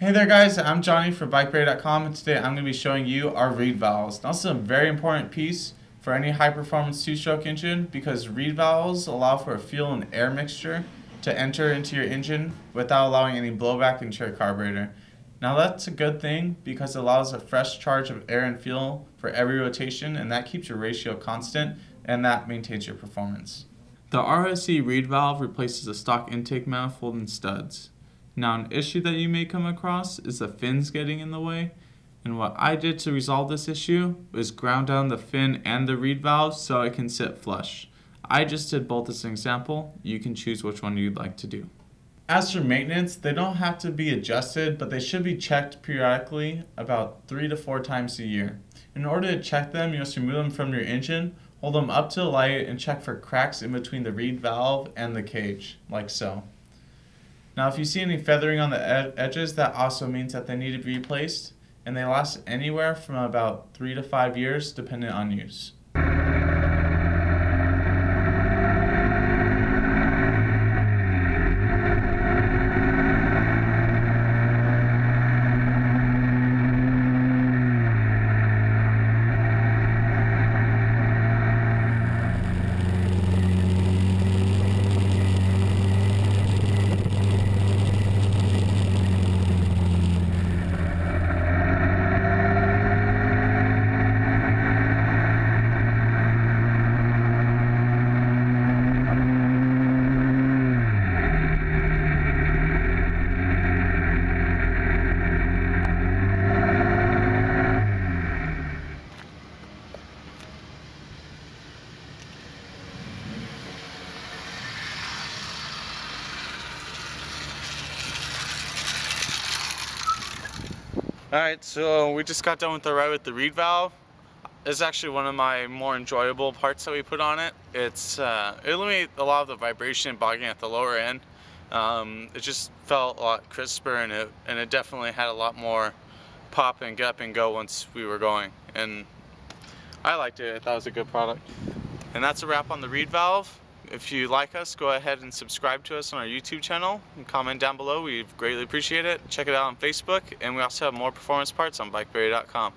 Hey there guys, I'm Johnny for BikeBerry.com and today I'm going to be showing you our reed valves. Now this is a very important piece for any high performance two-stroke engine because reed valves allow for a fuel and air mixture to enter into your engine without allowing any blowback into your carburetor. Now that's a good thing because it allows a fresh charge of air and fuel for every rotation and that keeps your ratio constant and that maintains your performance. The RSE reed valve replaces a stock intake manifold and studs. Now an issue that you may come across is the fins getting in the way. And what I did to resolve this issue was ground down the fin and the reed valve so it can sit flush. I just did both as an example. You can choose which one you'd like to do. As for maintenance, they don't have to be adjusted, but they should be checked periodically about three to four times a year. In order to check them, you must remove them from your engine, hold them up to the light, and check for cracks in between the reed valve and the cage, like so. Now if you see any feathering on the ed edges, that also means that they need to be replaced, and they last anywhere from about 3 to 5 years depending on use. Alright, so we just got done with the ride with the reed valve. It's actually one of my more enjoyable parts that we put on it. It's uh, It eliminated a lot of the vibration and bogging at the lower end. Um, it just felt a lot crisper and it, and it definitely had a lot more pop and get up and go once we were going. And I liked it, I thought it was a good product. And that's a wrap on the reed valve. If you like us, go ahead and subscribe to us on our YouTube channel and comment down below. We greatly appreciate it. Check it out on Facebook, and we also have more performance parts on BikeBerry.com.